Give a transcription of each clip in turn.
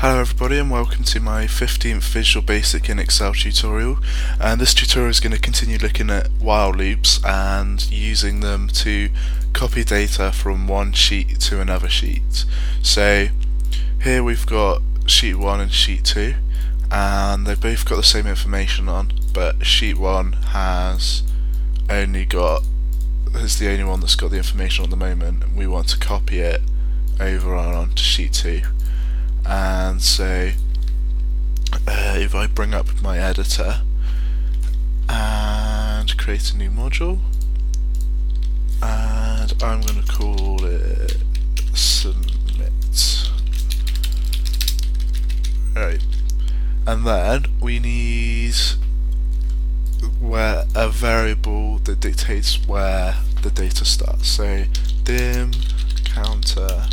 Hello everybody and welcome to my 15th Visual Basic in Excel tutorial and this tutorial is going to continue looking at while loops and using them to copy data from one sheet to another sheet. So here we've got sheet 1 and sheet 2 and they've both got the same information on but sheet 1 has only got is the only one that's got the information at the moment we want to copy it over on to sheet 2 and say uh, if I bring up my editor and create a new module and I'm going to call it submit. Right. And then we need where a variable that dictates where the data starts. So dim counter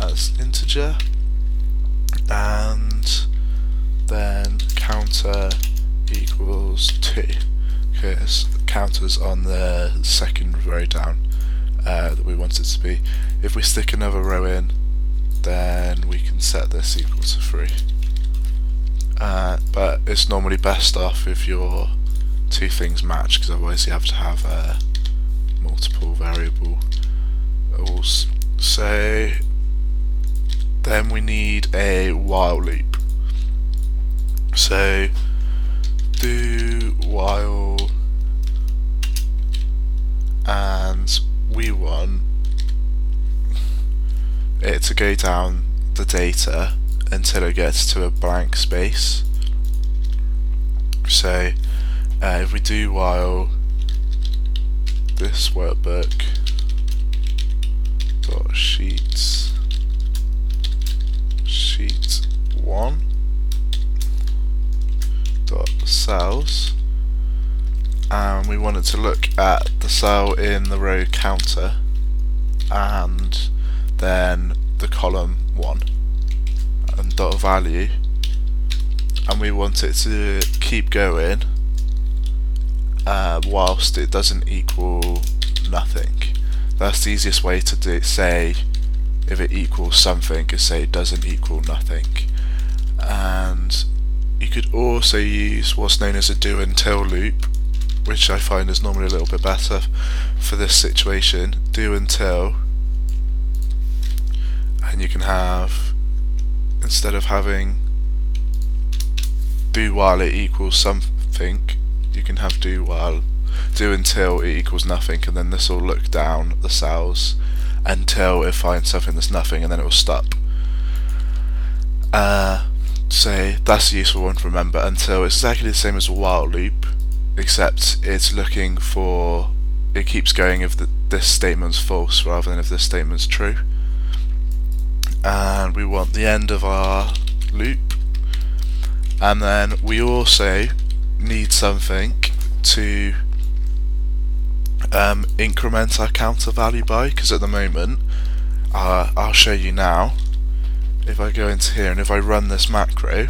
as integer and then counter equals 2 because counter's on the second row down uh, that we want it to be. If we stick another row in then we can set this equal to 3 uh, but it's normally best off if your two things match because otherwise you have to have a multiple variable. So then we need a while loop. So do while and we want it to go down the data until it gets to a blank space. So uh, if we do while this workbook dot sheets sheet 1 dot cells. And we wanted to look at the cell in the row counter and then the column 1 and dot value. And we want it to keep going uh, whilst it doesn't equal nothing. That's the easiest way to do, say if it equals something is say it doesn't equal nothing. And you could also use what's known as a do until loop which I find is normally a little bit better for this situation. Do until and you can have instead of having do while it equals something you can have do while do until it equals nothing and then this will look down the cells until it finds something that's nothing and then it will stop. Uh, say that's a useful one to remember until it's exactly the same as a while loop except it's looking for it keeps going if the, this statement's false rather than if this statement's true and we want the end of our loop and then we also need something to um, increment our counter value by because at the moment uh, I'll show you now. If I go into here and if I run this macro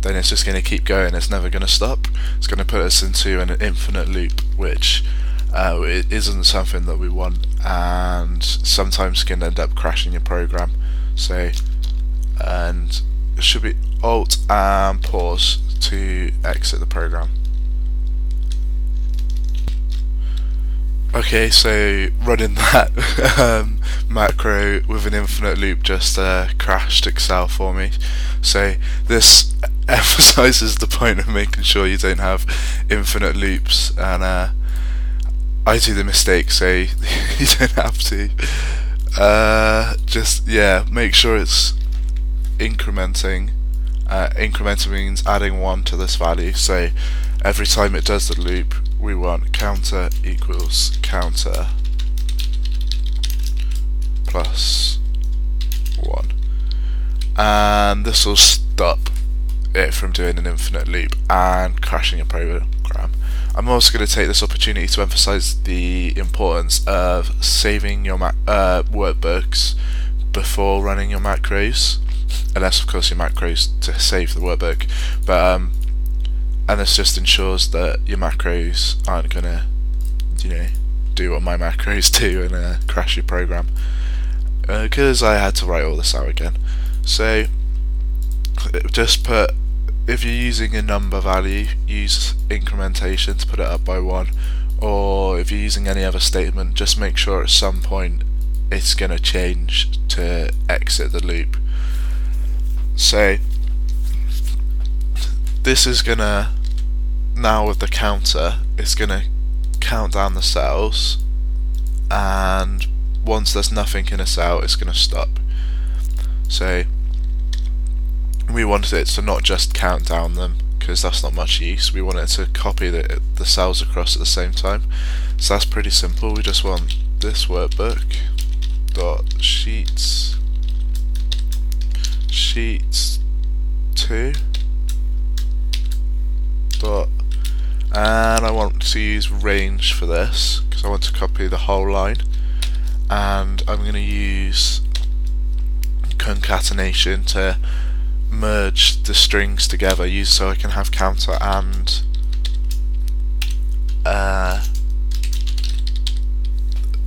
then it's just going to keep going. It's never going to stop. It's going to put us into an infinite loop which uh, it isn't something that we want and sometimes can end up crashing your program. So and it should be alt and pause to exit the program Okay, so running that um, macro with an infinite loop just uh, crashed Excel for me. So this emphasizes the point of making sure you don't have infinite loops, and uh, I do the mistake, so you don't have to. Uh, just yeah, make sure it's incrementing. Uh, incrementing means adding one to this value. So every time it does the loop, we want counter equals counter plus 1 and this will stop it from doing an infinite loop and crashing a program. I'm also going to take this opportunity to emphasize the importance of saving your uh, workbooks before running your macros. Unless of course your macros to save the workbook. But um, and this just ensures that your macros aren't gonna you know do what my macros do and uh, crash your program because uh, I had to write all this out again. So just put if you're using a number value, use incrementation to put it up by one, or if you're using any other statement, just make sure at some point it's going to change to exit the loop. So this is going to now with the counter, it's going to count down the cells, and once there's nothing in a cell, it's going to stop. So we wanted it to not just count down them because that's not much use. We wanted to copy the, the cells across at the same time. So that's pretty simple. We just want this workbook dot sheets sheets two dot and I want to use range for this because I want to copy the whole line. And I'm going to use concatenation to merge the strings together use so I can have counter and uh,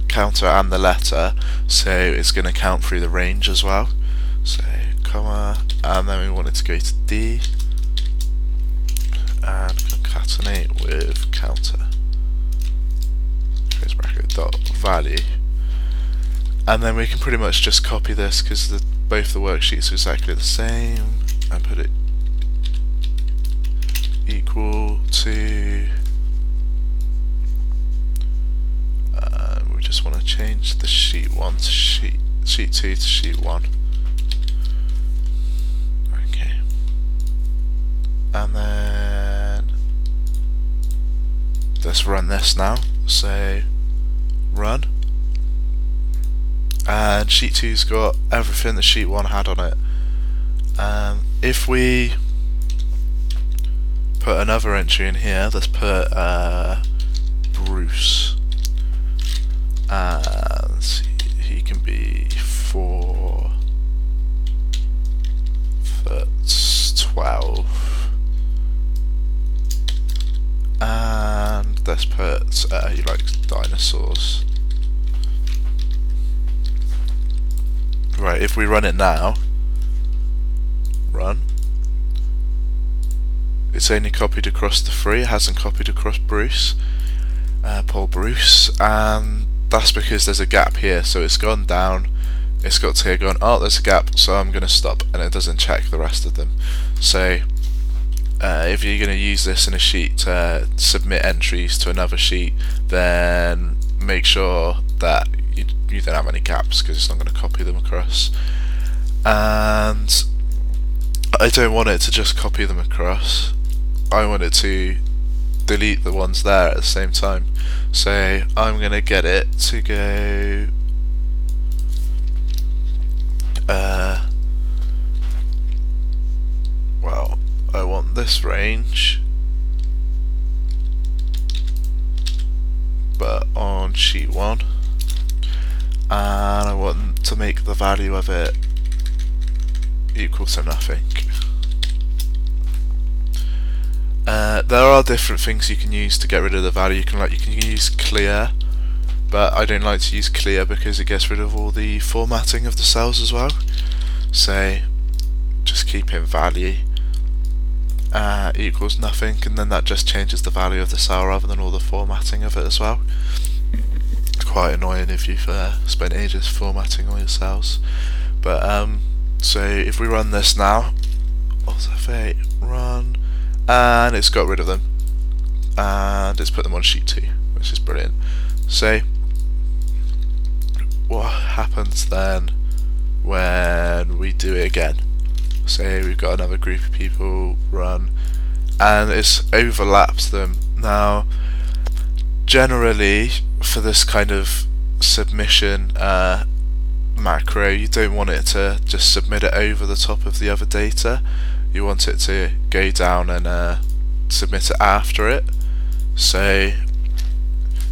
counter and the letter. So it's going to count through the range as well. So comma and then we want it to go to D concatenate with counter. Close bracket dot value. And then we can pretty much just copy this because the both the worksheets are exactly the same and put it equal to uh, we just want to change the sheet 1 to sheet sheet 2 to sheet 1 okay. And then let's run this now so run and sheet 2's got everything that sheet 1 had on it. Um, if we put another entry in here, let's put uh, Bruce. And he can be let's put, uh, he likes dinosaurs. Right, if we run it now, run, it's only copied across the three, it hasn't copied across Bruce, uh, Paul Bruce, and that's because there's a gap here, so it's gone down, it's got to go on, oh there's a gap, so I'm going to stop, and it doesn't check the rest of them. So, uh, if you're going to use this in a sheet to submit entries to another sheet, then make sure that you, you don't have any gaps because it's not going to copy them across. And I don't want it to just copy them across. I want it to delete the ones there at the same time. So I'm going to get it to go uh, well, I want this range but on sheet 1 and I want to make the value of it equal to nothing. Uh, there are different things you can use to get rid of the value. You can like you can use clear, but I don't like to use clear because it gets rid of all the formatting of the cells as well. So just keep in value uh, equals nothing, and then that just changes the value of the cell rather than all the formatting of it as well It's quite annoying if you've uh, spent ages formatting all your cells. But um, so if we run this now, Alt F8, run, and it's got rid of them, and it's put them on sheet 2, which is brilliant. So what happens then when we do it again? Say we've got another group of people run, and it's overlaps them. Now generally for this kind of submission uh, macro you don't want it to just submit it over the top of the other data. You want it to go down and uh, submit it after it. So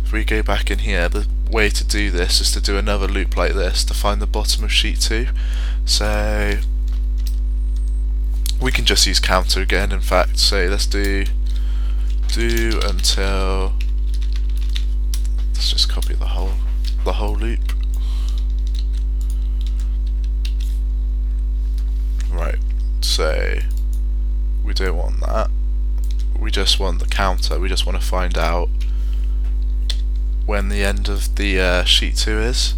if we go back in here the way to do this is to do another loop like this to find the bottom of sheet 2 so we can just use counter again in fact. Say let's do do until let's just copy the whole the whole loop. Right say we don't want that. We just want the counter. We just want to find out when the end of the uh, sheet 2 is.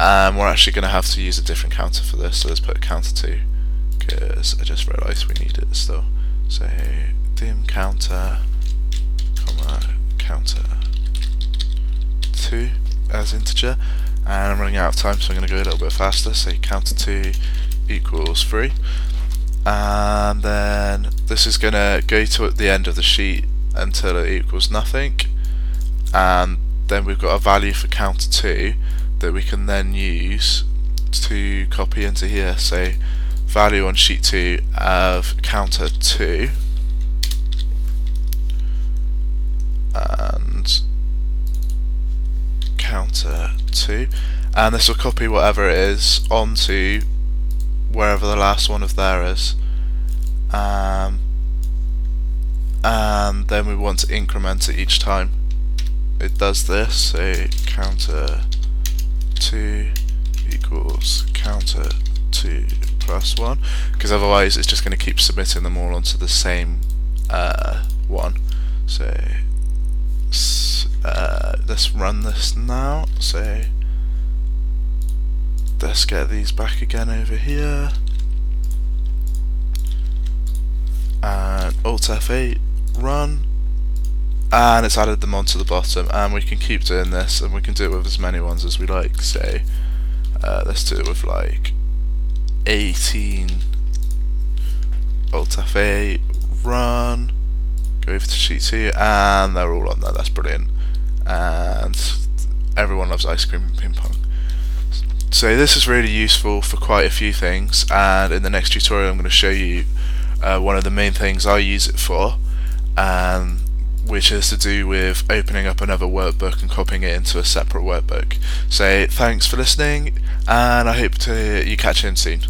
And um, we're actually going to have to use a different counter for this. So let's put counter 2 because I just realised we need it still. So dim counter, comma, counter 2 as integer. And I'm running out of time so I'm going to go a little bit faster, say counter 2 equals 3 and then this is going to go to the end of the sheet until it equals nothing. And then we've got a value for counter 2 that we can then use to copy into here. So value on sheet 2 of counter 2 and counter 2 and this will copy whatever it is onto wherever the last one of there is. Um, and then we want to increment it each time it does this. So counter 2 equals counter 2 plus 1 because otherwise it's just going to keep submitting them all onto the same uh, one. So uh, let's run this now. So let's get these back again over here. And Alt F8 run. And it's added them onto the bottom and we can keep doing this and we can do it with as many ones as we like. Say uh, let's do it with like 18 Alt F8 run. Go over to sheet 2 and they're all on there. That's brilliant. And everyone loves ice cream and ping pong. So this is really useful for quite a few things and in the next tutorial I'm going to show you uh, one of the main things I use it for um, which is to do with opening up another workbook and copying it into a separate workbook. So thanks for listening and I hope to you catch in soon.